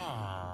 Ah.